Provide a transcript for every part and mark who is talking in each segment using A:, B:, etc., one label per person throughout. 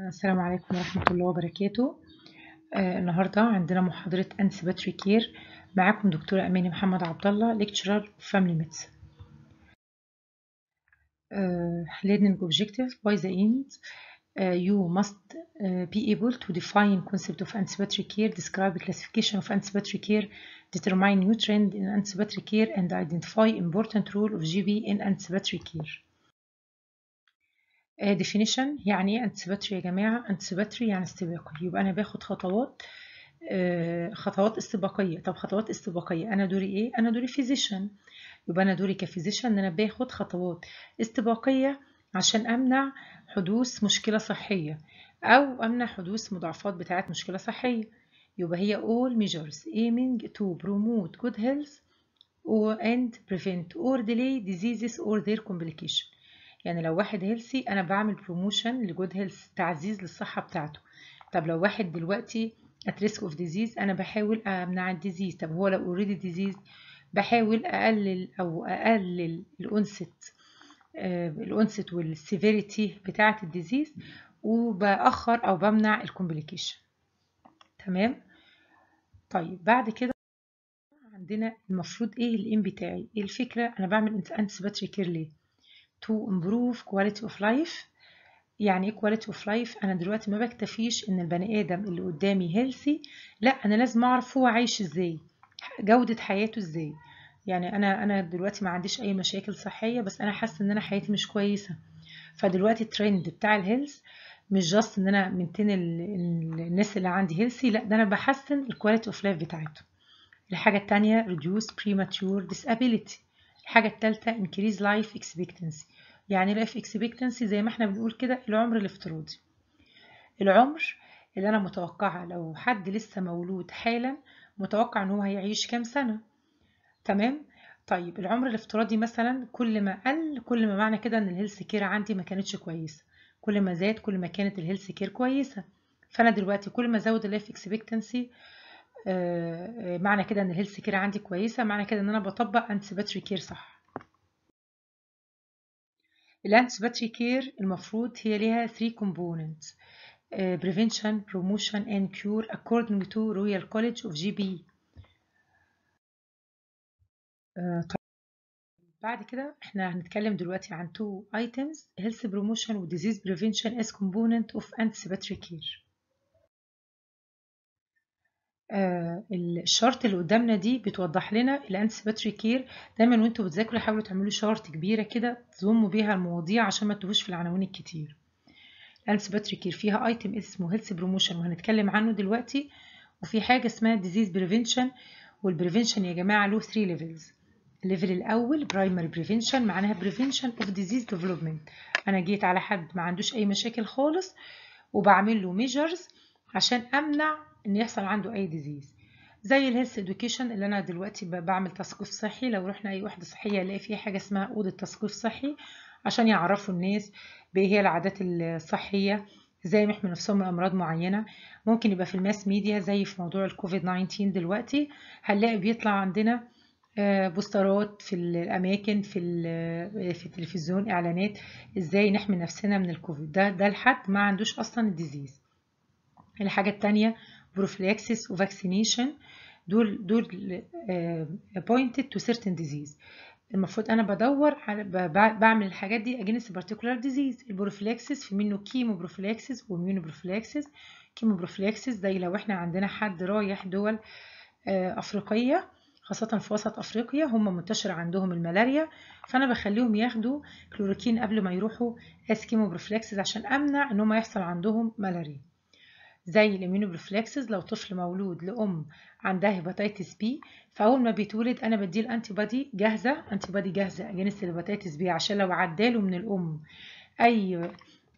A: السلام عليكم ورحمة الله وبركاته آه النهاردة عندنا محاضرة أنسباتري كير معاكم دكتورة أماني محمد عبد الله family medicine uh, learning objective by the end uh, you must uh, be able to define concept of anticipatory care describe classification of anticipatory care determine new trend in anticipatory care and identify important role of GB in anticipatory care definition يعني anticipatory يا جماعة anticipatory يعني استباقي. يبقى أنا باخد خطوات خطوات استباقية. طب خطوات استباقية أنا دوري إيه؟ أنا دوري physician. يبقى أنا دوري كفيزيشن إن أنا باخد خطوات استباقية عشان أمنع حدوث مشكلة صحية أو أمنع حدوث مضاعفات بتاعت مشكلة صحية. يبقى هي all measures aiming to promote good health and prevent or delay diseases or their complication. يعني لو واحد healthy أنا بعمل promotion ل good health تعزيز للصحة بتاعته. طب لو واحد دلوقتي at risk of disease أنا بحاول أمنع ال disease طب هو لو already disease بحاول أقلل أو أقلل ال onset ال onset وال severity بتاعة ال disease وبأخر أو بمنع ال complication تمام؟ طيب بعد كده عندنا المفروض إيه ال aim بتاعي؟ إيه الفكرة؟ أنا بعمل anticipatory care ليه؟ To improve quality of life. يعني إيه quality of life أنا دلوقتي ما بكتفيش إن البني آدم اللي قدامي healthy لا أنا لازم أعرف هو عايش إزاي جودة حياته إزاي. يعني أنا أنا دلوقتي ما عنديش أي مشاكل صحية بس أنا حاسة إن أنا حياتي مش كويسة. فدلوقتي الترند بتاع ال health مش just إن أنا maintain الناس اللي عندي healthy لا ده أنا بحسن ال quality of life بتاعتهم الحاجة التانية reduce premature disability. الحاجة التالتة increase life expectancy. يعني life expectancy زي ما إحنا بنقول كده العمر الافتراضي. العمر اللي أنا متوقعها لو حد لسه مولود حالا متوقع إن هو هيعيش كام سنة؟ تمام؟ طيب العمر الافتراضي مثلا كل ما قل كل ما معنى كده إن ال health care عندي ما كانتش كويسة. كل ما زاد كل ما كانت ال health care كويسة. فأنا دلوقتي كل ما أزود ال life expectancy معنى كده ان ال health care عندي كويسه معنى كده ان أنا بطبق anticipatory care صح ال anticipatory care المفروض هي ليها 3 components uh, prevention promotion and cure according to Royal College of GP uh, طيب. بعد كده إحنا هنتكلم دلوقتي عن two items health promotion و disease prevention as component of anticipatory care آه ال chart اللي قدامنا دي بتوضح لنا ال anticipatory care. دايما وانتوا بتذاكروا حاولوا تعملوا chart كبيرة كده تضموا بيها المواضيع عشان ما تتوهوش في العناوين الكتير. ال anticipatory care فيها item اسمه health promotion وهنتكلم عنه دلوقتي. وفي حاجة اسمها disease prevention وال prevention يا جماعة له 3 levels ال level الأول primary prevention معناها prevention of disease development أنا جيت على حد ما عندوش أي مشاكل خالص وبعمل له measures عشان أمنع إن يحصل عنده أي disease زي ال health education اللي أنا دلوقتي بعمل تثقيف صحي. لو رحنا أي وحدة صحية الاقي فيها حاجة اسمها أوضة تثقيف صحي عشان يعرفوا الناس بإيه هي العادات الصحية إزاي يحموا نفسهم من أمراض معينة. ممكن يبقى في ال mass media زي في موضوع الكوفيد 19 دلوقتي. هنلاقي بيطلع عندنا poster ات في الأماكن في في التلفزيون إعلانات إزاي نحمي نفسنا من الكوفيد ده ده لحد ما عندوش أصلا ال disease الحاجة الثانية prophylaxis و vaccination دول دول uh, pointed to certain disease. المفروض أنا بدور على بعمل الحاجات دي against particular disease. ال prophylaxis في منه chemoprophylaxis و immunoprophylaxis chemoprophylaxis زي لو إحنا عندنا حد رايح دول uh, أفريقية خاصة في وسط أفريقيا هم منتشر عندهم الملاريا. فأنا بخليهم ياخدوا كلوروكين قبل ما يروحوا as chemoprophylaxis عشان أمنع إن هم يحصل عندهم ملاريا. زي ال immunoprophylaxis لو طفل مولود لأم عندها hepatitis B فأول ما بيتولد أنا بديه ال antibody جاهزة antibody جاهزة against ال hepatitis B عشان لو عداله من الأم أي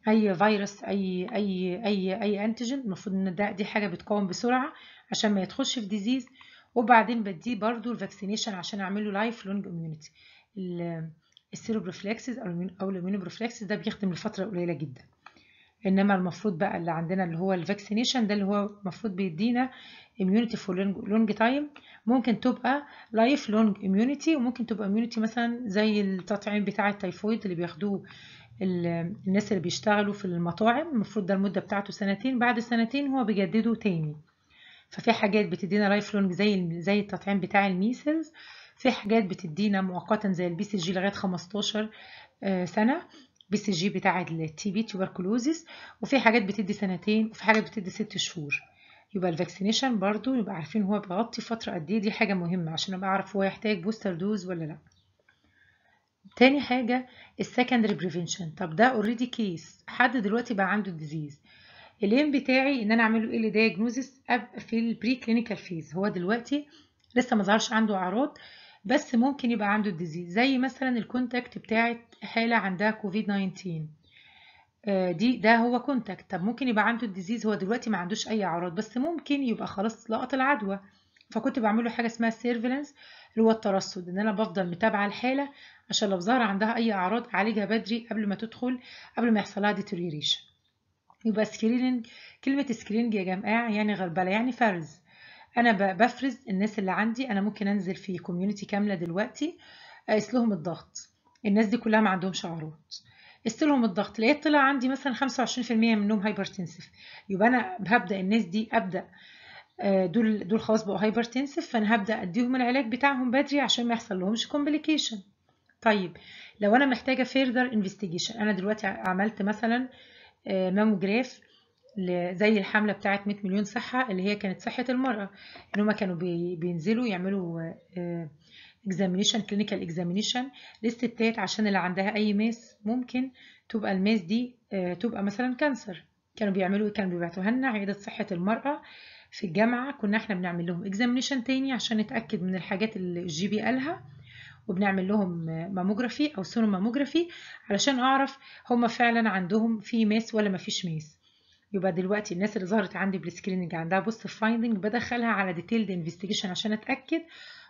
A: أي فيروس أي أي أي أي antigen المفروض إن ده دي حاجة بتقاوم بسرعة عشان ما يدخلش في disease وبعدين بديه برضو ال vaccination عشان أعمل له life long immunity ال seroprophylaxis أو ال immunoprophylaxis ده بيخدم لفترة قليلة جدا. إنما المفروض بقى اللي عندنا اللي هو ال vaccination ده اللي هو المفروض بيدينا immunity for long time. ممكن تبقى life long immunity وممكن تبقى immunity مثلا زي التطعيم بتاع التيفويد اللي بياخدوه الناس اللي بيشتغلوا في المطاعم. المفروض ده المدة بتاعته سنتين بعد سنتين هو بيجدده تاني. ففي حاجات بتدينا life long زي زي التطعيم بتاع ال measles. في حاجات بتدينا مؤقتا زي ال BCG لغاية 15 سنة. BCG بتاع ال TB tuberculosis وفي حاجات بتدي سنتين وفي حاجات بتدي ست شهور. يبقى ال vaccination برضو يبقى عارفين هو بيغطي فترة قد إيه دي حاجة مهمة عشان أبقى أعرف هو يحتاج booster dose ولا لأ. تاني حاجة ال secondary prevention طب ده already case حد دلوقتي بقى عنده ال disease ال aim بتاعي إن أنا اعمل له إيه diagnosis في ال preclinical phase هو دلوقتي لسه ما ظهرش عنده أعراض. بس ممكن يبقى عنده ال disease زي مثلا ال contact بتاعت حالة عندها كوفيد 19 دي ده هو contact طب ممكن يبقى عنده ال disease هو دلوقتي ما عندوش أي أعراض بس ممكن يبقى خلاص لقط العدوى. فكنت بعمل حاجة اسمها surveillance اللي هو الترصد إن أنا بفضل متابعة الحالة عشان لو ظهر عندها أي أعراض اعالجها بدري قبل ما تدخل قبل ما يحصل لها يبقى screening كلمة screening يا جماعة يعني غربلة يعني فرز. أنا بفرز الناس اللي عندي أنا ممكن أنزل في community كاملة دلوقتي أقيس لهم الضغط. الناس دي كلها ما عندهمش أعراض قست لهم الضغط. لقيت طلع عندي مثلا 25% منهم hypertensive يبقى أنا هبدأ الناس دي أبدأ دول دول خلاص بقوا hypertensive فأنا هبدأ أديهم العلاج بتاعهم بدري عشان ما يحصل لهمش complication طيب لو أنا محتاجة further investigation أنا دلوقتي عملت مثلا mammograph زي الحملة بتاعة 100 مليون صحة اللي هي كانت صحة المرأة. إن هما كانوا بينزلوا يعملوا examination clinical examination للستات عشان اللي عندها أي mass ممكن تبقى ال mass دي تبقى مثلا cancer كانوا بيعملوا كانوا بيبعتوها لنا عيادة صحة المرأة في الجامعة. كنا إحنا بنعمل لهم examination تاني عشان نتأكد من الحاجات اللي ال GP قالها. وبنعمل لهم mammography أو sonomammography علشان أعرف هما فعلا عندهم في mass ولا ما فيش mass. يبقى دلوقتي الناس اللي ظهرت عندي بال screening عندها positive finding بدخلها على detailed investigation عشان أتأكد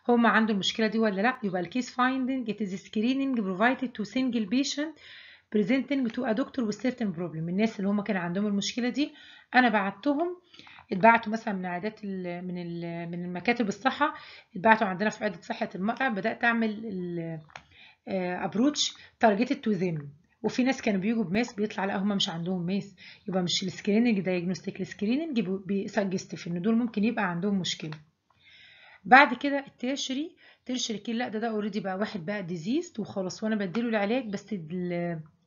A: هما عنده المشكلة دي ولا لأ. يبقى ال case finding is screening provided to single patient presenting to a doctor with certain problem. الناس اللي هما كان عندهم المشكلة دي أنا بعتهم اتبعتوا مثلا من عيادات من من المكاتب الصحة اتبعتوا عندنا في عياده صحة المرأة بدأت أعمل approach targeted to them وفي ناس كانوا بيجوا ب mass بيطلع لا هم مش عندهم mass. يبقى مش ال screening diagnostic ال screening بي suggestive إن دول ممكن يبقى عندهم مشكلة. بعد كده ال tertiary tertiary كده لا ده ده already بقى واحد بقى diseased وخلاص وأنا بديله العلاج بس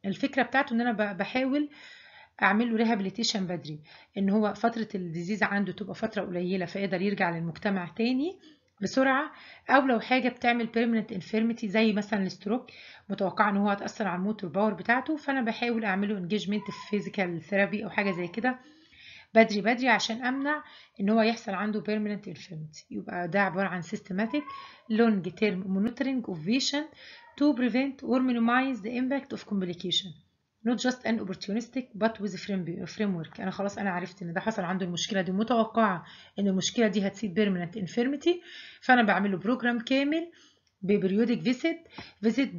A: الفكرة بتاعته إن أنا بحاول اعمل له rehabilitation بدري. إن هو فترة ال disease عنده تبقى فترة قليلة فيقدر يرجع للمجتمع تاني. بسرعة أو لو حاجة بتعمل permanent infirmity زي مثلا ال stroke متوقعه إن هو هتأثر على ال motor power بتاعته فأنا بحاول أعمله engagement في physical therapy أو حاجة زي كده. بدري بدري عشان أمنع إن هو يحصل عنده permanent infirmity يبقى ده عبارة عن systematic long term monitoring of patient to prevent or minimize the impact of complication. Not just an opportunistic but with framework. أنا خلاص أنا عرفت إن ده حصل عنده المشكلة دي متوقعة إن المشكلة دي هتسيب permanent infirmity فأنا بعمل له program كامل ب periodic visit visit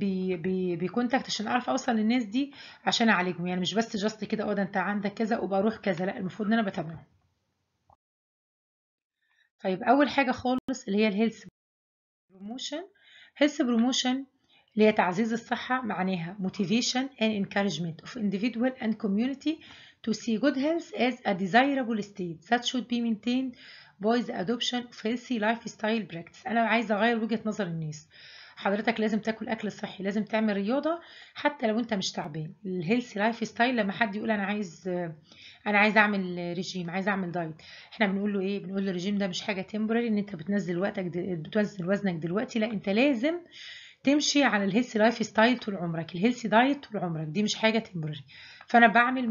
A: ب contact عشان أعرف أوصل للناس دي عشان أعالجهم. يعني مش بس just كده أه ده أنت عندك كذا وبروح كذا لا المفروض إن أنا بتابعه طيب أول حاجة خالص اللي هي ال health promotion health promotion اللي هي تعزيز الصحة معناها motivation and encouragement of individual and community to see good health as a desirable state. That should be maintained by the adoption of healthy lifestyle practice. أنا عايزة أغير وجهة نظر الناس. حضرتك لازم تاكل أكل صحي لازم تعمل رياضة حتى لو أنت مش تعبان. ال healthy lifestyle لما حد يقول أنا عايز أنا عايز أعمل ريجيم عايز أعمل diet إحنا بنقول له إيه؟ بنقول له الريجيم ده مش حاجة temporary إن أنت بتنزل وقتك بتنزل وزنك دلوقتي. لا أنت لازم تمشي على ال healthy lifestyle طول عمرك. ال healthy diet طول عمرك. دي مش حاجة temporary فأنا بعمل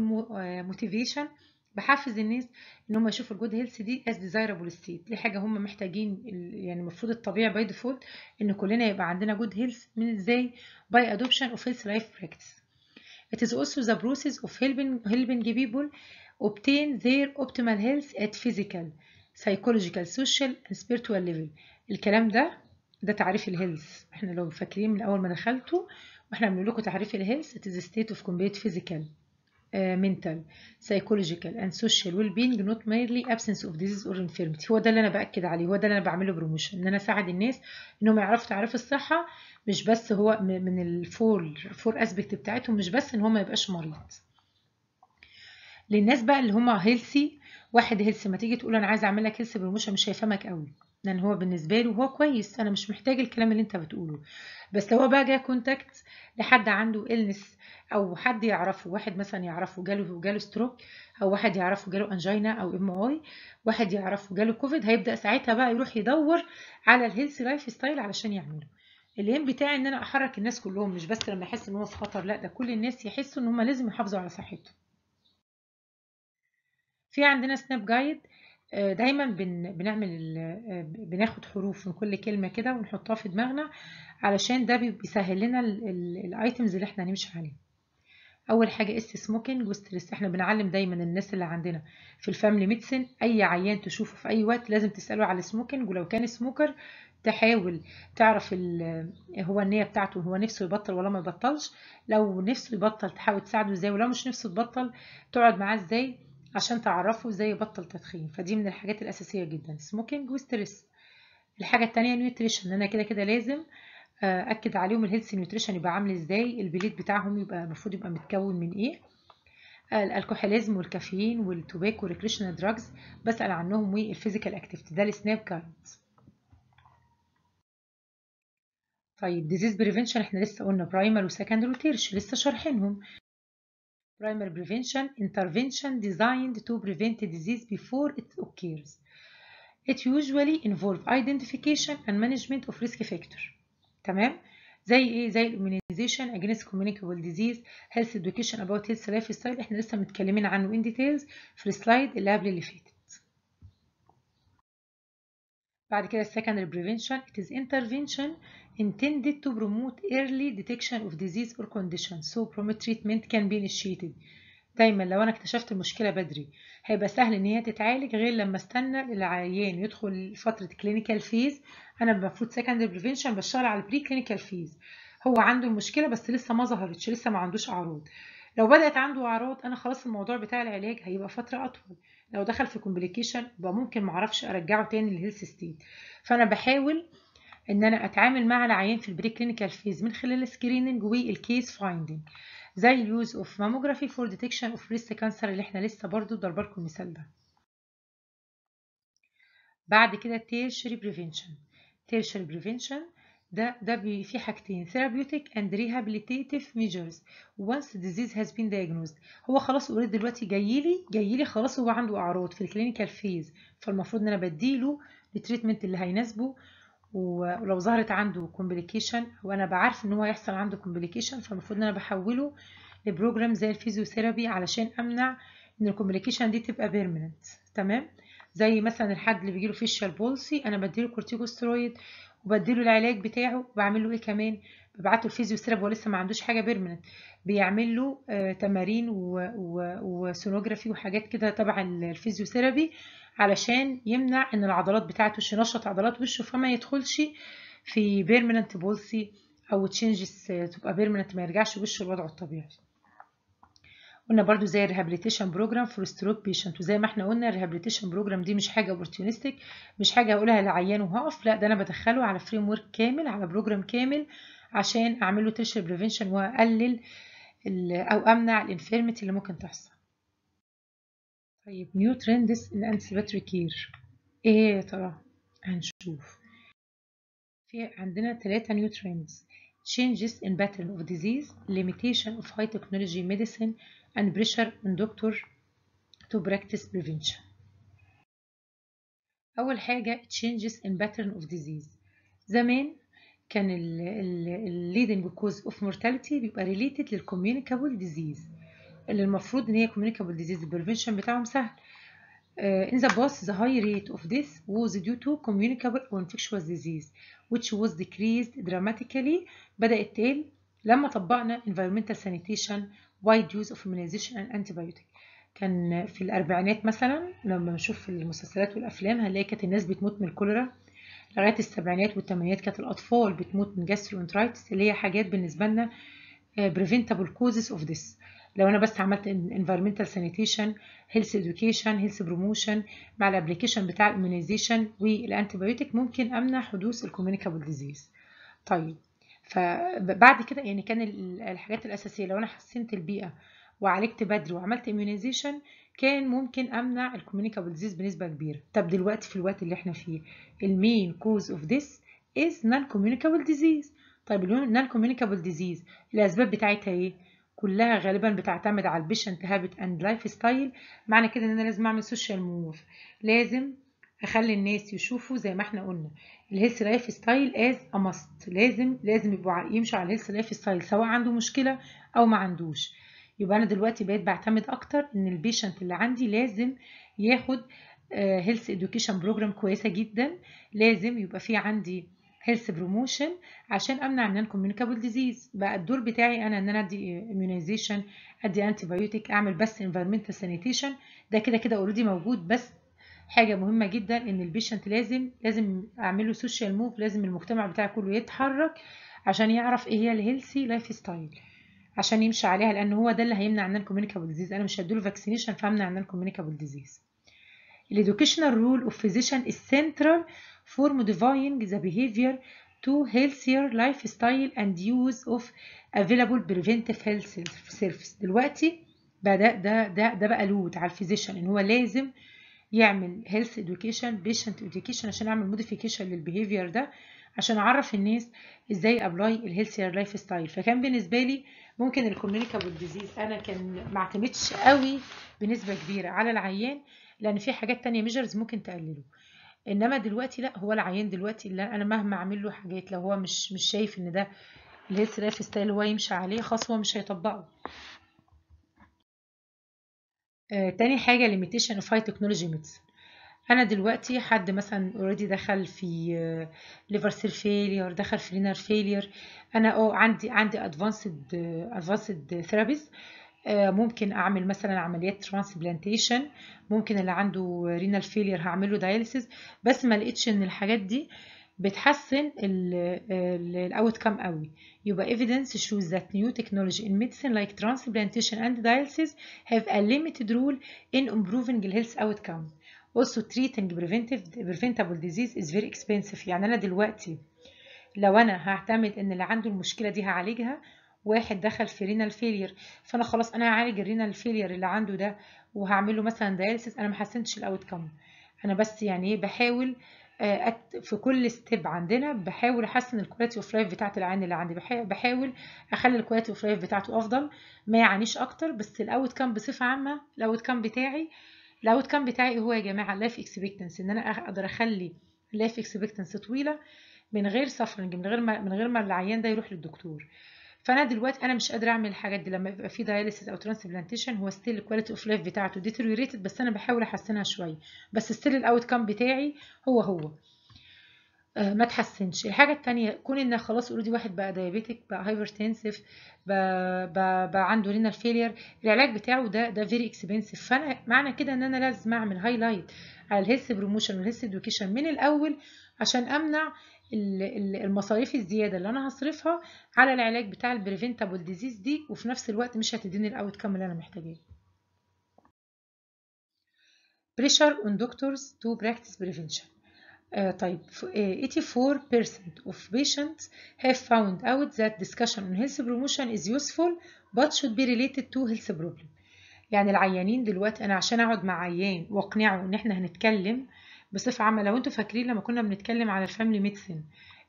A: motivation بحفز الناس إن هم يشوفوا ال good health دي as desirable state دي حاجة هم محتاجين يعني المفروض الطبيعي by default إن كلنا يبقى عندنا good health من إزاي؟ by adoption of healthy life practice It is also the process of helping helping people obtain their optimal health at physical, psychological, social and spiritual level. الكلام ده ده تعريف ال health. إحنا لو فاكرين من أول ما دخلته وإحنا بنقول لكم تعريف الهيلث it is a state of complete physical uh, mental psychological and social well-being not merely absence of disease or هو ده اللي أنا بأكد عليه هو ده اللي أنا بعمله promotion إن أنا أساعد الناس إنهم يعرفوا تعريف الصحة مش بس هو من ال four four aspect بتاعتهم مش بس إن هو ما يبقاش مريض. للناس بقى اللي هم healthy واحد healthy ما تيجي تقول أنا عايز أعمل لك healthy promotion مش هيفهمك قوي لأن هو بالنسبة له هو كويس أنا مش محتاج الكلام اللي أنت بتقوله. بس لو هو بقى جاي contact لحد عنده illness أو حد يعرفه واحد مثلا يعرفه جاله جاله stroke أو واحد يعرفه جاله angina أو MI واحد يعرفه جاله كوفيد هيبدأ ساعتها بقى يروح يدور على ال healthy lifestyle علشان يعمله. ال aim بتاعي إن أنا أحرك الناس كلهم مش بس لما يحس إن هو في خطر لأ ده كل الناس يحسوا إن هم لازم يحافظوا على صحتهم. في عندنا SNAP guide دايما بن بنعمل بناخد حروف من كل كلمة كده ونحطها في دماغنا علشان ده بيسهل لنا ال items اللي إحنا هنمشي عليها أول حاجة S smoking و stress إحنا بنعلم دايما الناس اللي عندنا في ال family medicine أي عيان تشوفه في أي وقت لازم تسأله على ال smoking ولو كان smoker تحاول تعرف هو النية بتاعته هو نفسه يبطل ولا ما يبطلش. لو نفسه يبطل تحاول تساعده إزاي ولو مش نفسه تبطل تقعد معاه إزاي. عشان تعرفه إزاي يبطل تدخين. فدي من الحاجات الأساسية جدا. smoking و stress الحاجة الثانية nutrition أنا كده كده لازم أكد عليهم ال health nutrition يبقى عامل إزاي ال plate بتاعهم يبقى المفروض يبقى متكون من إيه. ال alcoholism والكافيين وال tobacco وال recreational drugs بسأل عنهم وال physical activity ده ال SNAP guides طيب disease prevention إحنا لسه قلنا primary و secondary و tertiary لسه شارحينهم. primary prevention intervention designed to prevent disease before it occurs it usually involve identification and management of risk factor تمام زي ايه زي الاميونيزيشن against communicable disease health education about health lifestyle احنا لسه متكلمين عنه in details في السلايد اللي قبل اللي فاتت بعد كده secondary prevention it is intervention intended to promote early detection of disease or condition. So promote treatment can be initiated. دايما لو أنا اكتشفت المشكلة بدري هيبقى سهل إن هي تتعالج غير لما استنى العيان يدخل فترة clinical phase أنا المفروض secondary prevention بشتغل على ال preclinical phase هو عنده المشكلة بس لسه ما ظهرتش لسه ما عندوش اعراض لو بدأت عنده اعراض أنا خلاص الموضوع بتاع العلاج هيبقى فترة أطول. لو دخل في complication يبقى ممكن ما أعرفش أرجعه تاني لل health state فأنا بحاول إن أنا أتعامل مع العيان في ال preclinical phase من خلال ال screening وال case finding زي ال use of mammography for detection of breast cancer اللي إحنا لسه برضو ضاربة لكم المثال ده. بعد كده tertiary prevention tertiary prevention ده ده في حاجتين therapeutic and rehabilitative measures. once disease has been diagnosed. هو خلاص already دلوقتي جاي لي جاي لي خلاص هو عنده أعراض في ال clinical phase فالمفروض إن أنا بديله ال treatment اللي هيناسبه. ولو ظهرت عنده complication وأنا بعرف إن هو هيحصل عنده complication فالمفروض إن أنا بحوله ل program زي ال physiotherapy علشان أمنع إن ال complication دي تبقى permanent تمام؟ زي مثلا الحد اللي بيجيله facial palsy أنا بديله كورتيكوسترويد وبديله العلاج بتاعه وبعمل له إيه كمان؟ ببعته ال physiotherapy هو لسه ما عندوش حاجة permanent بيعمل له آه تمارين و sonography وحاجات كده تبع ال physiotherapy علشان يمنع إن العضلات بتاعته ينشط عضلات وشه فما يدخلش في permanent palsy أو changes تبقى permanent ما يرجعش وشه لوضعه الطبيعي. قلنا برضو زي ال rehabilitation program for stroke patient وزي ما إحنا قلنا ال rehabilitation program دي مش حاجة opportunistic مش حاجة هقولها للعيان وهقف لا ده أنا بدخله على framework كامل على program كامل عشان اعمل له prevention وأقلل أو أمنع ال infirmity اللي ممكن تحصل. طيب new trends in anticipatory care إيه يا ترى هنشوف في عندنا ثلاثة نيو ترندز changes in pattern of disease limitation of high technology medicine and pressure on doctor to practice prevention أول حاجة changes in pattern of disease زمان كان ال leading cause of mortality بيبقى related لل communicable disease اللي المفروض إن هي communicable disease البريفنشن بتاعهم سهل. uh, in the past the high rate of death was due to communicable or infectious disease which was decreased dramatically. بدأت تقل لما طبقنا environmental sanitation wide use of immunization and antibiotic. كان في الأربعينات مثلا لما نشوف المسلسلات والأفلام هنلاقي كانت الناس بتموت من الكوليرا. لغاية السبعينات والثمانينات كانت الأطفال بتموت من جاسترونترايتس اللي هي حاجات بالنسبة لنا preventable causes of this لو أنا بس عملت environmental sanitation health education health promotion مع ال application بتاع ال immunization وال antibiotic ممكن أمنع حدوث ال communicable disease طيب فبعد كده يعني كان الحاجات الأساسية لو أنا حسنت البيئة وعالجت بدري وعملت immunization كان ممكن أمنع ال communicable disease بنسبة كبيرة. طب دلوقتي في الوقت اللي إحنا فيه ال main cause of this is non communicable disease طيب ال non communicable disease الأسباب بتاعتها إيه؟ كلها غالبا بتعتمد على ال patient habit and lifestyle معنى كده إن أنا لازم أعمل social move لازم أخلي الناس يشوفوا زي ما إحنا قلنا ال health lifestyle is a must لازم لازم يبقوا يمشوا على ال health lifestyle سواء عنده مشكلة أو ما عندوش. يبقى أنا دلوقتي بقيت بعتمد أكتر إن ال patient اللي عندي لازم ياخد health education program كويسة جدا. لازم يبقى في عندي health promotion عشان أمنع ال non communicable disease بقى الدور بتاعي أنا إن أنا أدي immunization أدي antibiotic أعمل بس environmental sanitation ده كده كده already موجود بس حاجة مهمة جدا إن ال patient لازم لازم اعمل له social move لازم المجتمع بتاعي كله يتحرك عشان يعرف إيه هي ال healthy lifestyle عشان يمشي عليها لأن هو ده اللي هيمنع ال non communicable disease أنا مش هديله vaccination فأمنع ال non communicable disease ال educational role of physician central for modifying the behavior to healthier lifestyle and use of available preventive health service دلوقتي بقى ده ده, ده بقى load على ال physician إن هو لازم يعمل health education patient education عشان أعمل modification لل behavior ده عشان أعرف الناس إزاي apply ال healthier lifestyle فكان بالنسبة لي ممكن ال communicable disease أنا كان ما اعتمدش قوي بنسبة كبيرة على العيان لأن في حاجات تانية measures ممكن تقلله. إنما دلوقتي لا هو العيان دلوقتي اللي أنا مهما اعمل له حاجات لو هو مش مش شايف إن ده ال health lifestyle هو يمشي عليه خلاص هو مش هيطبقه. آه تاني حاجة limitation of high technology medicine أنا دلوقتي حد مثلا already دخل في liver cell failure دخل في renal failure أنا آه عندي عندي advanced advanced therapies آه، ممكن أعمل مثلا عمليات transplantation ممكن اللي عنده renal failure هعمل له dialysis بس ما لقيتش إن الحاجات دي بتحسن ال outcome قوي. يبقى evidence shows that new technology in medicine like transplantation and dialysis have a limited role in improving ال health outcome also treating preventable disease is very expensive يعني أنا دلوقتي لو أنا هعتمد إن اللي عنده المشكلة دي هعالجها واحد دخل في renal failure فأنا خلاص أنا هعالج ال renal failure اللي عنده ده وهعمل له مثلا dialysis أنا ما حسنتش ال outcome أنا بس يعني إيه بحاول في كل step عندنا بحاول أحسن ال quality of life بتاعت العيان اللي عندي. بحاول أخلي ال quality of life بتاعته أفضل ما يعانيش أكتر. بس ال outcome بصفة عامة ال outcome بتاعي ال outcome بتاعي هو يا جماعة ال life expectancy إن أنا أقدر أخلي ال life expectancy طويلة من غير suffering من غير ما من غير ما العيان ده يروح للدكتور. فأنا دلوقتي أنا مش قادرة أعمل الحاجات دي. لما يبقى في dialysis أو transplantation هو still ال quality of life بتاعته deteriorated بس أنا بحاول أحسنها شوية. بس still ال outcome بتاعي هو هو. آه ما تحسنش. الحاجة الثانية كون إن خلاص already واحد بقى diabetic بقى hypertensive بقى, بقى, عنده renal failure العلاج بتاعه ده ده very expensive فأنا معنى كده إن أنا لازم أعمل highlight على ال health promotion وال health education من الأول عشان أمنع المصاريف الزيادة اللي أنا هصرفها على العلاج بتاع ال preventable disease دي وفي نفس الوقت مش هتديني ال outcome اللي أنا محتاجاه. Pressure on doctors to practice prevention. uh, طيب uh, 84% of patients have found out that discussion on health promotion is useful but should be related to health problem. يعني العيانين دلوقتي أنا عشان أقعد مع عيان وأقنعه إن إحنا هنتكلم بصفه عامه لو أنتوا فاكرين لما كنا بنتكلم على ال family medicine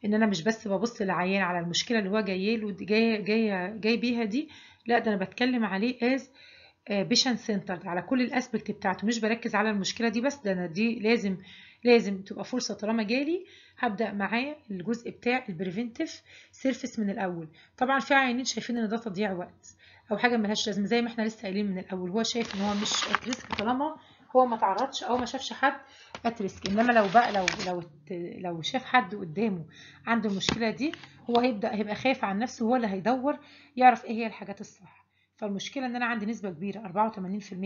A: إن أنا مش بس ببص للعيان على المشكلة اللي هو جاي له جاي جاي جاي بيها دي لا ده أنا بتكلم عليه as patient centered على كل ال aspect بتاعته مش بركز على المشكلة دي بس ده أنا دي لازم لازم تبقى فرصة طالما جالي هبدأ معاه الجزء بتاع ال preventive service من الأول. طبعا في عيانين شايفين إن ده تضييع وقت أو حاجة ملهاش لازمة زي ما إحنا لسه قايلين من الأول هو شايف إن هو مش risk طالما هو ما تعرضش أو ما شافش حد at risk إنما لو بقى لو لو لو شاف حد قدامه عنده المشكلة دي هو هيبدا هيبقى خايف عن نفسه هو اللي هيدور يعرف إيه هي الحاجات الصح. فالمشكلة إن أنا عندي نسبة كبيرة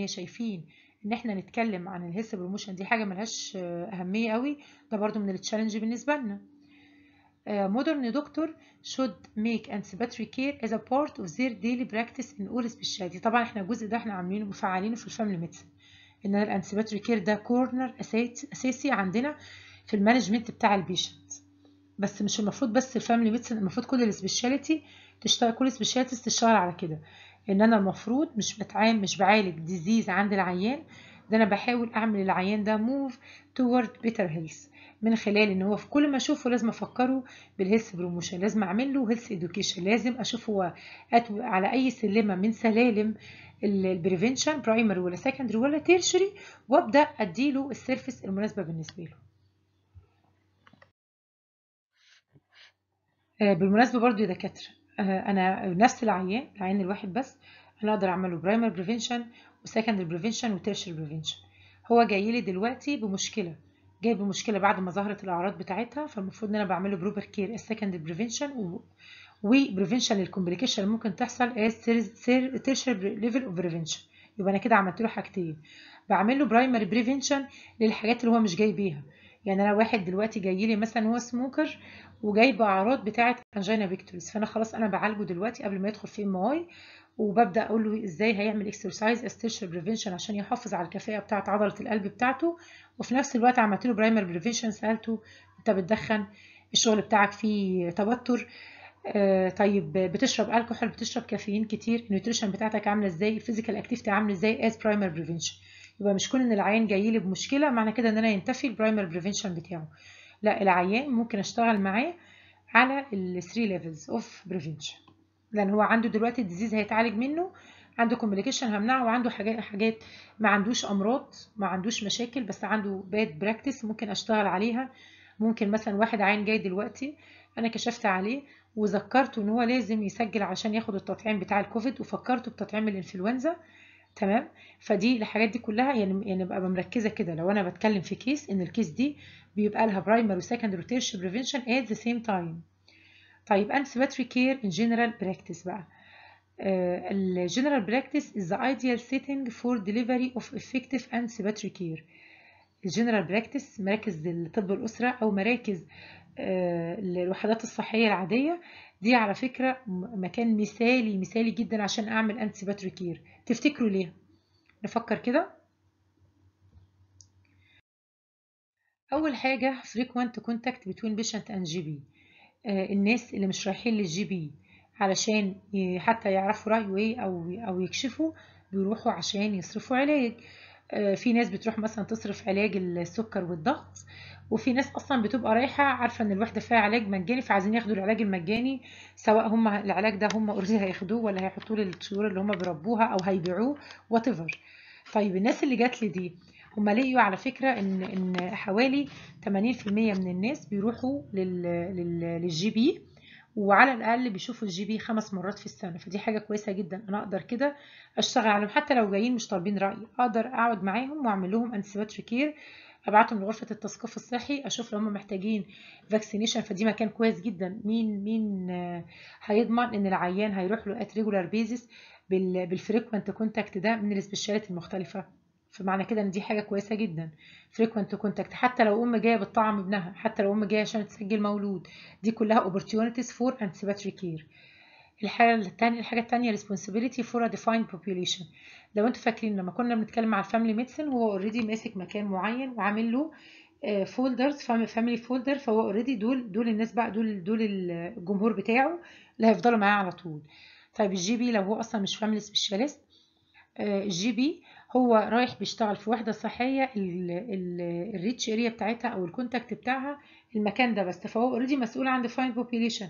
A: 84% شايفين إن إحنا نتكلم عن ال health promotion دي حاجة ملهاش أهمية قوي ده برضو من ال challenge بالنسبة لنا. modern doctor should make anticipatory care as a part of their daily practice in all specialty. طبعا إحنا الجزء ده إحنا عاملينه مفعلينه في ال family medicine ان ال anticipatory care ده corner أساسي عندنا في ال management بتاع ال patient. بس مش المفروض بس ال family medicine المفروض كل ال specialty تشتغل كل ال specialties تشتغل على كده. إن أنا المفروض مش بتعامل مش بعالج disease عند العيان ده أنا بحاول أعمل العيان ده move toward better health من خلال إن هو في كل ما أشوفه لازم أفكره بال health promotion لازم اعمل له health education لازم أشوف هو على أي سلمة من سلالم ال prevention primary ولا secondary ولا tertiary وأبدأ أديله ال service المناسبة بالنسبة له. بالمناسبة برضو يا دكاترة أنا نفس العيان العيان الواحد بس أنا أقدر أعمله primary prevention و secondary prevention و tertiary prevention هو جاي لي دلوقتي بمشكلة. جاي بمشكله بعد ما ظهرت الأعراض بتاعتها فالمفروض إن أنا بعمله proper care ال secondary prevention و prevention لل complication اللي ممكن تحصل as tertiary level of prevention يبقى أنا كده عملت له حاجتين. بعمل له primary prevention للحاجات اللي هو مش جاي بيها. يعني أنا واحد دلوقتي جاي لي مثلا هو smoker وجاي باعراض بتاعة angina pectoris فأنا خلاص أنا بعالجه دلوقتي قبل ما يدخل في MI وببدأ أقول له إزاي هيعمل exercise as tertiary prevention عشان يحافظ على الكفاءة بتاعه عضلة القلب بتاعته. وفي نفس الوقت عملت له primary prevention سألته أنت بتدخن؟ الشغل بتاعك فيه توتر؟ آه طيب بتشرب الكحول بتشرب كافيين كتير؟ ال nutrition بتاعتك عاملة إزاي؟ ال physical activity عاملة إزاي؟ as primary prevention يبقى مش كون إن العيان جاي لي بمشكلة معنى كده إن أنا ينتفي ال primary prevention بتاعه. لا العيان ممكن أشتغل معاه على ال 3 levels of prevention لأن هو عنده دلوقتي ال disease هيتعالج منه عنده complication همنعه وعنده حاجات حاجات ما عندوش أمراض ما عندوش مشاكل بس عنده bad practice ممكن أشتغل عليها. ممكن مثلا واحد عيان جاي دلوقتي أنا كشفت عليه وذكرته إن هو لازم يسجل عشان ياخد التطعيم بتاع الكوفيد وفكرته بتطعيم الإنفلونزا. تمام؟ فدي الحاجات دي كلها يعني يعني ببقى مركزة كده. لو أنا بتكلم في case إن ال case دي بيبقى لها primary و secondary و tertiary prevention at the same time. طيب anticipatory care in general practice بقى ال general practice is the ideal setting for delivery of effective anticipatory care ال general practice مراكز الطب الأسرة أو مراكز الوحدات الصحية العادية دي على فكرة مكان مثالي مثالي جدا عشان أعمل anticipatory care تفتكروا ليه؟ نفكر كده أول حاجة frequent contact between patient and GP الناس اللي مش رايحين لل GP علشان حتى يعرفوا رأيه إيه أو أو يكشفوا بيروحوا عشان يصرفوا علاج. في ناس بتروح مثلا تصرف علاج السكر والضغط وفي ناس أصلا بتبقى رايحة عارفة إن الوحدة فيها علاج مجاني فعايزين ياخدوا العلاج المجاني سواء هم العلاج ده هم already هياخدوه ولا هيحطوه للطيور اللي هم بيربوها أو هيبيعوه what طيب الناس اللي جات لي دي هم لقيوا على فكرة إن إن حوالي 80% من الناس بيروحوا لل لل لل GP وعلى الأقل بيشوفوا ال GP خمس مرات في السنة فدي حاجة كويسة جدا. أنا أقدر كده أشتغل عليهم حتى لو جايين مش طالبين رايي أقدر أقعد معاهم وأعمل لهم anticipatory care أبعتهم لغرفة التثقيف الصحي أشوف لو هم محتاجين vaccination فدي مكان كويس جدا. مين مين هيضمن إن العيان هيروح له at regular basis بال frequent contact ده من ال specialty المختلفة؟ فمعنى كده إن دي حاجة كويسة جدا. Frequent contact. حتى لو أم جاية بتطعم ابنها. حتى لو أم جاية عشان تسجل مولود. دي كلها opportunities for anticipatory care. الحاجة الثانية الحاجة الثانية responsibility for a defined population. لو أنتوا فاكرين لما كنا بنتكلم على ال family medicine هو already ماسك مكان معين وعامل له folders family folder فهو already دول دول الناس بقى دول دول الجمهور بتاعه اللي هيفضلوا معاه على طول. طيب ال GP لو هو أصلا مش family specialist ال GP هو رايح بيشتغل في وحده صحية ال reach area بتاعتها أو ال contact بتاعها المكان ده بس فهو already مسؤول عن defined population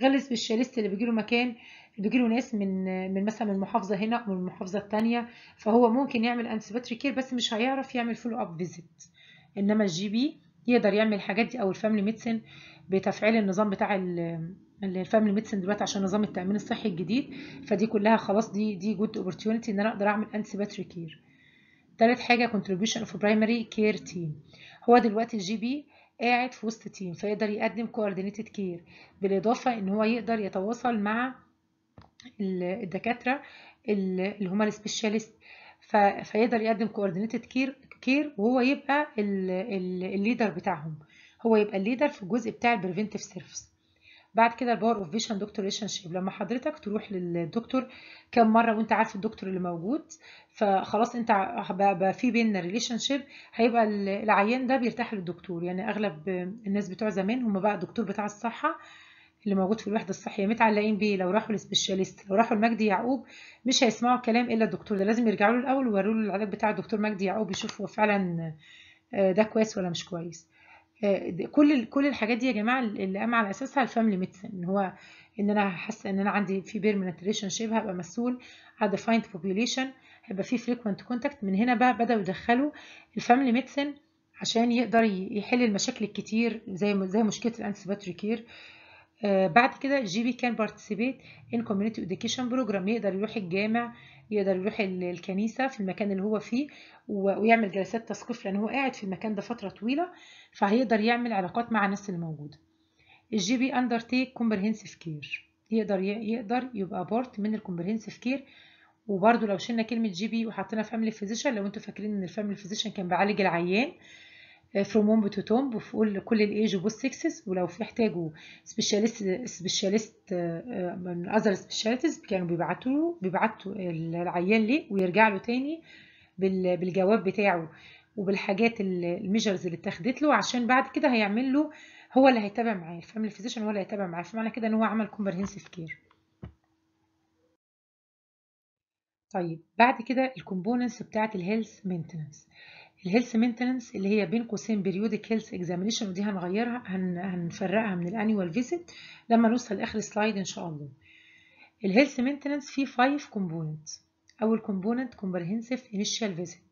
A: غير ال specialist اللي بيجيله مكان بيجيله ناس من من مثلا من المحافظة هنا أو من المحافظة الثانية فهو ممكن يعمل anticipatory care بس مش هيعرف يعمل follow up visit انما ال GP يقدر يعمل الحاجات دي أو ال family medicine بتفعيل النظام بتاع ال family medicine دلوقتي عشان نظام التأمين الصحي الجديد فدي كلها خلاص دي دي good opportunity إن أنا أقدر أعمل anticipatory care تالت حاجة contribution of primary care team. هو دلوقتي ال GP قاعد في وسط team فيقدر يقدم coordinated care بالإضافة إن هو يقدر يتواصل مع الدكاترة اللي هما ال specialist. فيقدر يقدم coordinated care وهو يبقى ال leader بتاعهم. هو يبقى ال leader في الجزء بتاع ال preventive service بعد كده ال power of patient doctor relationship لما حضرتك تروح للدكتور كم مرة وانت عارف الدكتور اللي موجود فخلاص انت بقى في بيننا relationship هيبقى العيان ده بيرتاح للدكتور. يعني أغلب الناس بتوع زمان هم بقى الدكتور بتاع الصحة اللي موجود في الوحدة الصحية متعلقين بيه. لو راحوا لل specialist لو راحوا لمجدي يعقوب مش هيسمعوا كلام إلا الدكتور ده. لازم يرجعوا له الأول ويوروا له العلاج بتاع الدكتور مجدي يعقوب يشوفوا فعلا ده كويس ولا مش كويس. كل كل الحاجات دي يا جماعة اللي قام على أساسها ال family medicine إن هو إن أنا حاسة إن أنا عندي في permanent relationship هبقى مسؤول على defined population هيبقى في frequent contact من هنا بقى بدأوا يدخلوا ال family medicine عشان يقدر يحل المشاكل الكتير زي زي مشكلة ال anticipatory care آه بعد كده ال GP can participate in community education program يقدر يروح الجامع يقدر يروح الكنيسة في المكان اللي هو فيه ويعمل جلسات تثقيف لأن هو قاعد في المكان ده فترة طويلة فهيقدر يعمل علاقات مع الناس اللي موجوده ال GP undertake comprehensive care يقدر يقدر يبقى part من ال comprehensive care وبرده لو شلنا كلمة GP وحطينا family physician لو أنتوا فاكرين إن ال family physician كان بيعالج العيان from womb to tomb وفي كل كل ال age و both ولو في احتاجوا specialist specialist من other specialties كانوا بيبعتوا بيبعتوا العيان ليه ويرجع له تاني بالجواب بتاعه وبالحاجات ال measures اللي اتاخدت له عشان بعد كده هيعمل له هو اللي هيتابع معاه. ال family physician هو اللي هيتابع معاه. فمعنى كده إن هو عمل comprehensive care طيب بعد كده ال components بتاعه ال health maintenance ال health maintenance اللي هي بين قوسين periodic health examination ودي هنغيرها هن هنفرقها من ال annual visit لما نوصل لآخر slide إن شاء الله. ال health maintenance فيه 5 components أول component comprehensive initial visit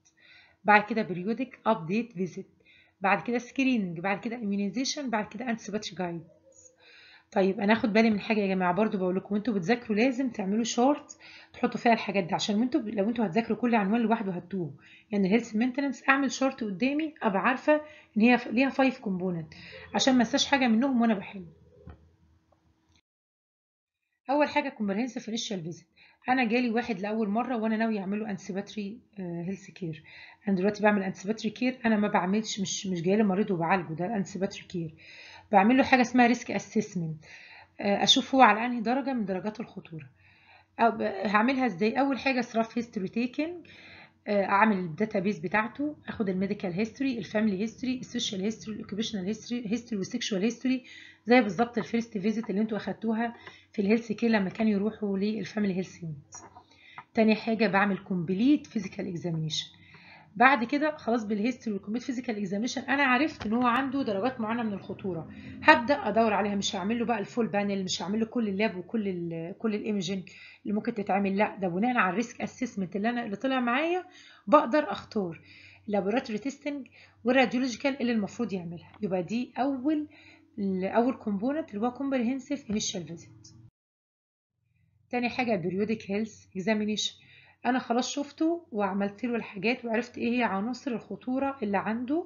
A: بعد كده periodic update visit بعد كده screening بعد كده immunization بعد كده anticipatory guidance طيب أنا آخد بالي من حاجة يا جماعة برضو بقول لكم أنتوا بتذاكروا لازم تعملوا chart تحطوا فيها الحاجات دي عشان أنتوا لو أنتوا هتذاكروا كل عنوان لوحده هتوه يعني ال health maintenance أعمل chart قدامي أبقى عارفة إن هي ليها 5 component عشان ما أنساش حاجة منهم وأنا بحل. أول حاجة comprehensive initial visit أنا جالي واحد لأول مرة وأنا ناوي اعمل له anticipatory health care أنا دلوقتي بعمل anticipatory care أنا ما بعملش مش مش جاي لي مريض وبعالجه ده ال anticipatory care بعمل له حاجة اسمها risk assessment أشوف هو على أنهي درجة من درجات الخطورة. هعملها إزاي؟ أول حاجة thorough history taking أعمل ال database بتاعته أخد الميديكال هيستوري الفاميلي هيستوري السوشيال هيستوري الاوكيبيشنال هيستوري هيستوري والسكشوال هيستوري زي بالظبط ال first visit اللي أنتوا أخدتوها في ال health care لما كانوا يروحوا لل family health unit تاني حاجة بعمل complete physical examination بعد كده خلاص بال history وال complete physical examination أنا عرفت إن هو عنده درجات معينة من الخطورة. هبدأ أدور عليها مش هعمل له بقى ال full panel مش هعمل له كل ال lab وكل ال كل ال imaging اللي ممكن تتعمل. لا ده بناء على ال risk assessment اللي أنا اللي طلع معايا بقدر أختار ال laboratory testing وال radiological اللي المفروض يعملها. يبقى دي أول أول component اللي هو comprehensive initial visit تاني حاجة periodic health examination أنا خلاص شفته وعملت له الحاجات وعرفت إيه هي عناصر الخطورة اللي عنده.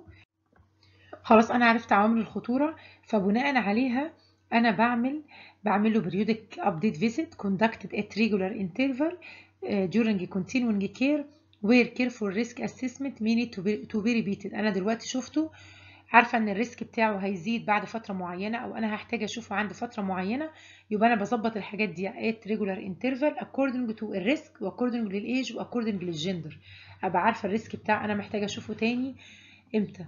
A: خلاص أنا عرفت عوامل الخطورة فبناء عليها أنا بعمل بعمل له periodic update visit conducted at regular interval during continuing care where careful risk assessment may need to be, repeated. أنا دلوقتي شفته عارفة إن ال risk بتاعه هيزيد بعد فترة معينة أو أنا هحتاج أشوفه عند فترة معينة يبقى أنا بظبط الحاجات دي at regular interval according to الريسك واكوردنج للايج واكوردنج للجندر أبقى عارفة ال risk بتاع أنا محتاجه أشوفه تاني إمتى.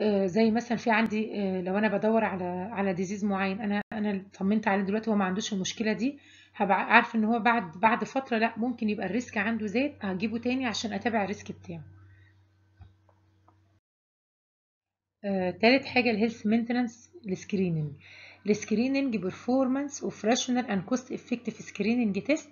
A: آه زي مثلا في عندي آه لو أنا بدور على على disease معين أنا أنا طمنت عليه دلوقتي هو ما عندوش المشكلة دي هبقى عارفة إن هو بعد بعد فترة لأ ممكن يبقى ال risk عنده زاد هجيبه تاني عشان أتابع ال risk بتاعه. آه، تالت حاجة ال health maintenance ال screening ال screening of rational and cost effective screening test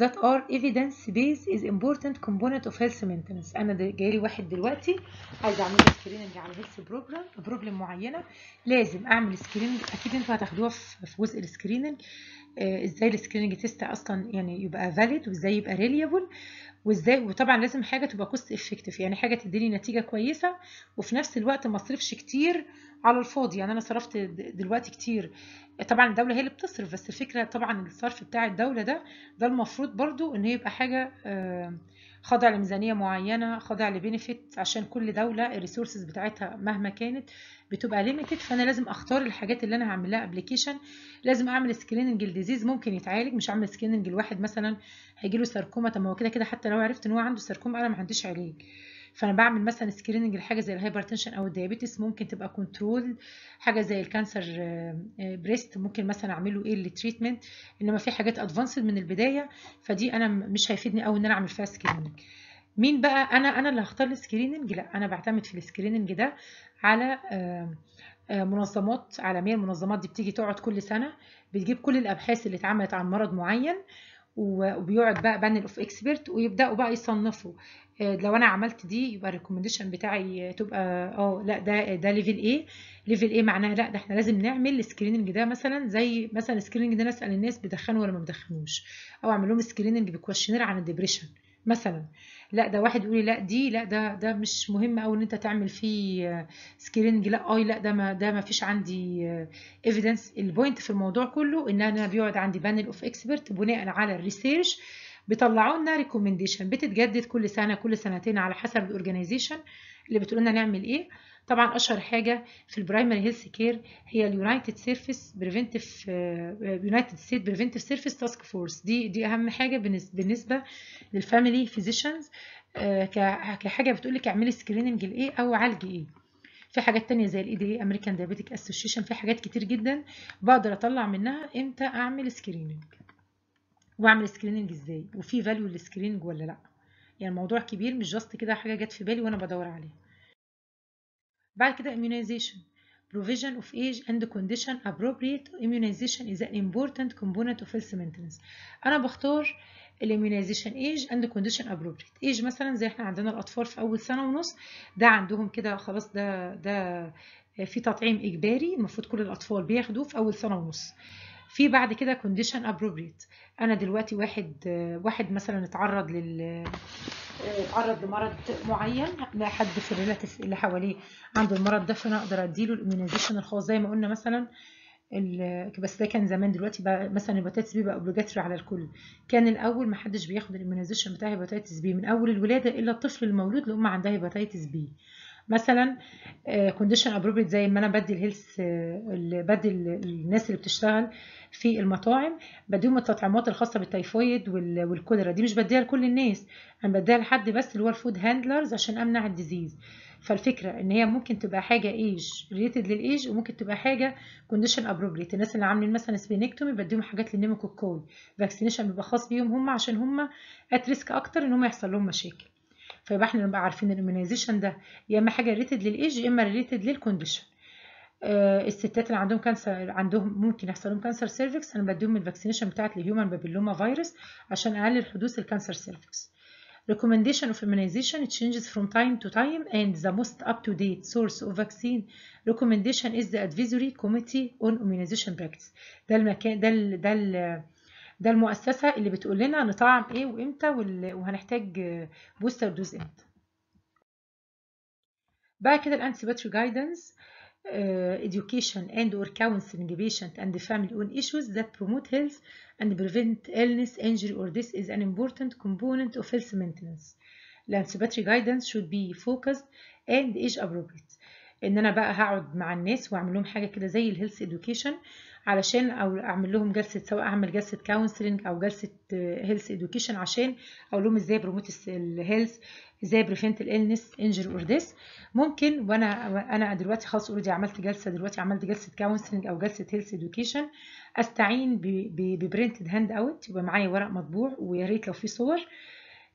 A: that are evidence based is important component of health maintenance. أنا جايلي واحد دلوقتي عايز أعمل له screening على health program problem معينة لازم أعمل screening أكيد أنتوا هتاخدوها في جزء ال screening إزاي ال screening test أصلا يعني يبقى valid وإزاي يبقى reliable وإزاي وطبعا لازم حاجة تبقى cost effective يعني حاجة تديني نتيجة كويسة وفي نفس الوقت ما أصرفش كتير على الفاضي. يعني أنا صرفت دلوقتي كتير. طبعا الدولة هي اللي بتصرف بس الفكرة طبعا الصرف بتاع الدولة ده ده المفروض برضو إن هي يبقى حاجة خاضع لميزانية معينة خاضع ل benefit عشان كل دولة ال resources بتاعتها مهما كانت بتبقى limited فأنا لازم أختار الحاجات اللي أنا هعمل لها application لازم أعمل screening ال disease ممكن يتعالج مش اعمل screening الواحد مثلا هيجي له ساركوما طب ما هو كده كده حتى لو عرفت إن هو عنده ساركوما أنا ما عنديش علاج. فأنا بعمل مثلا screening لحاجة زي ال hypertension أو ال diabetes ممكن تبقى control حاجة زي ال cancer breast ممكن مثلا أعمله إيه ال treatment إنما في حاجات advanced من البداية فدي أنا مش هيفيدني قوي إن أنا أعمل فيها screening مين بقى؟ أنا أنا اللي هختار ال screening لا أنا بعتمد في ال screening ده على منظمات عالمية. المنظمات دي بتيجي تقعد كل سنة بتجيب كل الأبحاث اللي اتعملت عن مرض معين وبيقعد بقى panel of expert ويبدأوا بقى يصنفوا. لو أنا عملت دي يبقى ال recommendation بتاعي تبقى آه لأ ده ده level A level إيه معناها لأ ده إحنا لازم نعمل ال screening ده مثلا زي مثلا ال screening ده نسأل الناس بيدخنوا ولا ما بيدخنوش. أو أعمل لهم screening ب questionnaire عن ال depression مثلا. لأ ده واحد يقول لي لأ دي لأ ده ده مش مهم قوي إن أنت تعمل فيه screening لأ اي لأ ده ما ده ما فيش عندي evidence ال point في الموضوع كله إن أنا بيقعد عندي panel of expert بناء على ال research بيطلعوا لنا recommendation بتتجدد كل سنة كل سنتين على حسب ال organization اللي بتقول لنا نعمل إيه. طبعا أشهر حاجة في ال primary health care هي ال United Service Preventive United State Preventive Service Task Force دي دي أهم حاجة بالنسبة لل family physicians كحاجة بتقول لك اعملي screening لايه أو عالجي إيه في حاجات تانية زي ال ADA American Diabetic Association في حاجات كتير جدا بقدر أطلع منها إمتى أعمل screening وأعمل screening إزاي؟ وفي value لل screening ولا لأ؟ يعني الموضوع كبير مش just كده حاجة جت في بالي وأنا بدور عليها. بعد كده immunization. Provision of age and condition appropriate. Immunization is an important component of health maintenance. أنا بختار ال immunization age and condition appropriate age مثلا زي إحنا عندنا الأطفال في أول سنة ونص ده عندهم كده خلاص ده ده في تطعيم إجباري المفروض كل الأطفال بياخدوه في أول سنة ونص. في بعد كده condition appropriate أنا دلوقتي واحد واحد مثلا اتعرض لل اتعرض لمرض معين حد في ال relative اللي حواليه عنده المرض ده فأنا أقدر أديله ال immunization الخاص. زي ما قلنا مثلا بس ده كان زمان دلوقتي بقى مثلا ال hepatitis B بقى obligatory على الكل. كان الأول ما حدش بياخد ال immunization بتاع hepatitis B من أول الولادة إلا الطفل المولود لام عندها hepatitis B. مثلا condition appropriate زي ما أنا بدي ال health بدي الناس اللي بتشتغل في المطاعم. بديهم التطعيمات الخاصة بالتيفويد والكوليرا. دي مش بديها لكل الناس أنا بديها لحد بس اللي هو ال food handlers عشان أمنع ال disease. فالفكرة إن هي ممكن تبقى حاجة age related لل age وممكن تبقى حاجة condition appropriate الناس اللي عاملين مثلا splenectomy بديهم حاجات لل pneumococcal vaccination بيبقى خاص بيهم هم عشان هم at risk أكتر إن هم يحصل لهم مشاكل. فيبقى إحنا نبقى عارفين ال immunization ده يا إما حاجة related لل age يا إما related لل condition آه الستات اللي عندهم cancer عندهم ممكن يحصل لهم cancer cervix أنا بديهم ال vaccination بتاعت ال human papilloma virus عشان أقلل حدوث ال cancer cervix Recommendation of immunization changes from time to time and the most up-to-date source of vaccine recommendation is the Advisory Committee on Immunization Practice. ده المكان ده ده ده المؤسسة اللي بتقول لنا نطعم إيه وامتى وهنحتاج booster dose إمتى. بعد كده ال anticipatory guidance uh, education and or counseling patient and family on issues that promote health and prevent illness, injury or death is an important component of health maintenance. Anticipatory guidance should be focused and age appropriate. إن أنا بقى هقعد مع الناس وأعمل لهم حاجة كده زي ال health education علشان أو أعمل لهم جلسة سواء أعمل جلسة counseling أو جلسة health education عشان أقول لهم إزاي promote ال health إزاي prevent ال illness injury or death ممكن وأنا أنا دلوقتي خلاص already عملت جلسة دلوقتي عملت جلسة counseling أو جلسة health education أستعين ب printed handout يبقى معايا ورق مطبوع ويا ريت لو في صور.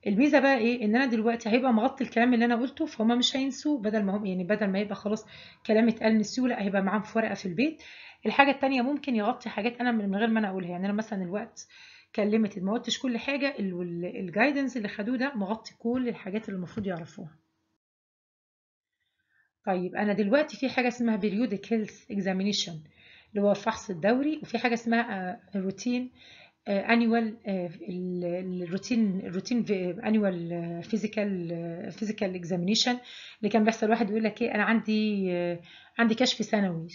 A: الميزة بقى إيه؟ إن أنا دلوقتي هيبقى مغطي الكلام اللي أنا قلته فهم مش هينسوه بدل ما هم يعني بدل ما يبقى خلاص كلام اتقال نسيوه لا هيبقى معاهم في ورقة في البيت. الحاجة التانية ممكن يغطي حاجات أنا من غير ما أنا أقولها. يعني أنا مثلا الوقت كلمت ما قلتش كل حاجة ال guidance اللي خدوه ده مغطي كل الحاجات اللي المفروض يعرفوها. طيب أنا دلوقتي في حاجة اسمها periodic health examination اللي هو الفحص الدوري وفي حاجة اسمها routine annual ال routine ال routine annual physical physical examination اللي كان بيحصل واحد يقول لك إيه أنا عندي عندي كشف سنوي.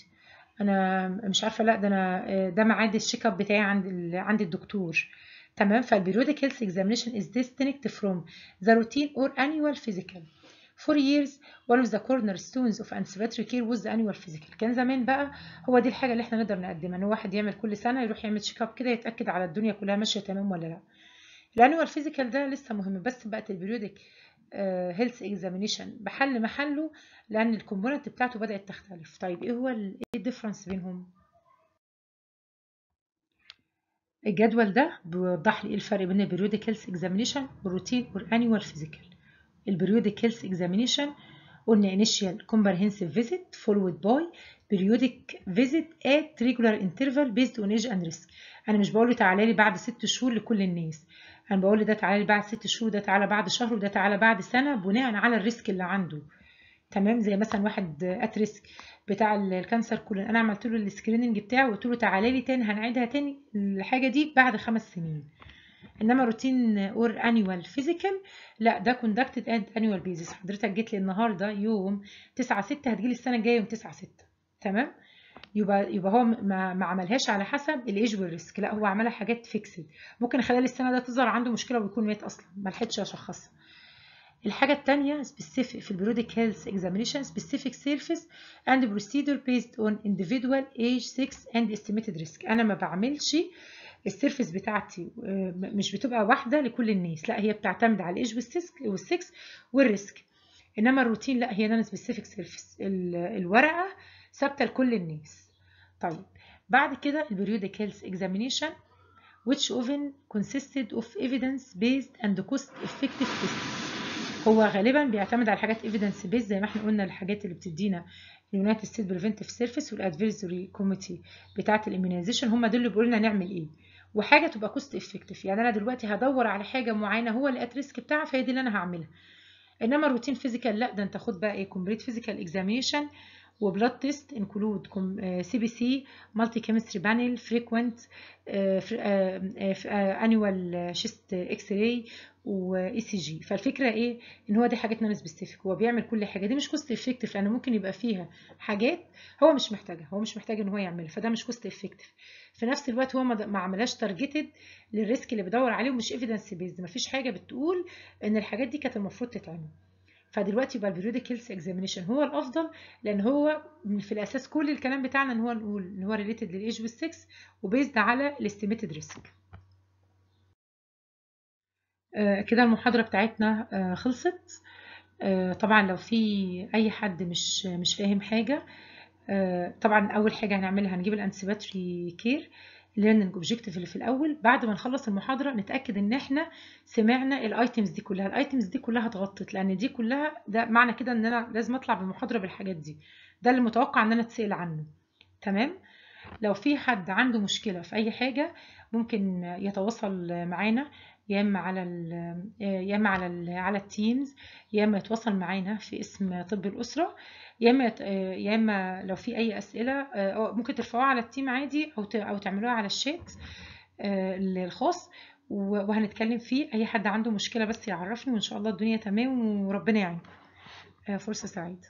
A: أنا مش عارفة لا ده أنا ده ميعاد ال check up بتاعي عند عند الدكتور. تمام؟ فال periodic health examination is distinct from the routine or annual physical. For years one of the cornerstones of anticipatory care was the annual physical كان زمان بقى هو دي الحاجة اللي إحنا نقدر نقدمها إن واحد يعمل كل سنة يروح يعمل check up كده يتأكد على الدنيا كلها ماشية تمام ولا لأ. ال annual physical ده لسه مهم بس بقت ال periodic health examination بحل محله لأن ال component بتاعته بدأت تختلف. طيب إيه هو إيه ال difference بينهم؟ الجدول ده بيوضح لي إيه الفرق بين البيريودك هيلث اكزامينيشن والروتين والانيوال فيزيكال البيريودك هيلث اكزامينيشن قلنا initial comprehensive visit followed by periodic visit at regular interval based on age and risk. أنا مش بقول له تعالى لي بعد ست شهور لكل الناس. أنا بقول له ده تعالى لي بعد ست شهور ده تعالى بعد شهر وده تعالى بعد سنة بناء على ال risk اللي عنده. تمام؟ زي مثلا واحد at risk بتاع ال cancer colon أنا عملت له ال screening بتاعه وقلت له تعالى لي تاني هنعيدها تاني الحاجة دي بعد خمس سنين. إنما routine or annual physical لا ده conducted on annual basis حضرتك جيت لي النهارده يوم 9 6 هتجي لي السنة الجاية يوم 9 6 تمام؟ يبقى يبقى هو ما, ما عملهاش على حسب ال age وال risk لا هو عملها حاجات fixed ممكن خلال السنة ده تظهر عنده مشكلة ويكون مات أصلا. ما لحقتش أشخصها. الحاجة التانية specific في ال periodic health examination specific services and procedures based on individual age sex and estimated risk. أنا ما بعملش ال service بتاعتي مش بتبقى واحدة لكل الناس لا هي بتعتمد على ال age وال sex وال risk إنما الروتين لا هي non specific service الورقة ثابتة لكل الناس. طيب بعد كده ال periodic health examination which often consisted of evidence based and cost effective tests هو غالبا بيعتمد على حاجات evidence based زي ما إحنا قلنا الحاجات اللي بتدينا ال United States Preventive Service وال Advisory Committee بتاعة ال immunization هم دول اللي بيقولوا لنا نعمل إيه. وحاجة تبقى cost effective يعني أنا دلوقتي هدور على حاجة معينة هو اللي at risk بتاعها فهي دي اللي أنا هعملها. إنما ال routine physical لا ده أنت خد بقى إيه complete physical examination و blood test include CBC multi chemistry panel frequent annual chest x-ray و ECG فالفكرة إيه؟ إن هو دي حاجات non specific هو بيعمل كل حاجة. دي مش cost effective لأن ممكن يبقى فيها حاجات هو مش محتاجها. هو مش محتاج إن هو يعملها فده مش cost effective في نفس الوقت هو ما عملهاش targeted لل risk اللي بدور عليه ومش evidence based مفيش حاجة بتقول إن الحاجات دي كانت المفروض تتعمل. فدلوقتي يبقى ال periodic health examination هو الأفضل لأن هو في الأساس كل الكلام بتاعنا إن هو نقول إن هو ريليتد للايج والسكس وبيزد على الاستيميتد ريسك آه كده المحاضرة بتاعتنا آه خلصت. آه طبعا لو في أي حد مش مش فاهم حاجة طبعا أول حاجة هنعملها هنجيب ال anticipatory care learning objective اللي في الأول. بعد ما نخلص المحاضرة نتأكد إن إحنا سمعنا ال items دي كلها. ال items دي كلها اتغطت لأن دي كلها ده معنى كده إن أنا لازم أطلع بالمحاضرة بالحاجات دي. ده اللي متوقع إن أنا أتسأل عنه. تمام؟ لو في حد عنده مشكلة في أي حاجة ممكن يتواصل معانا. يا إما على يا إما على على ال Teams يا إما يتواصل معانا في اسم طب الأسرة. يا اما يا اما لو في أي أسئلة ممكن ترفعوها على ال Team عادي أو أو تعملوها على الشات الخاص وهنتكلم فيه. أي حد عنده مشكلة بس يعرفني وإن شاء الله الدنيا تمام وربنا يعينكم. فرصة سعيدة.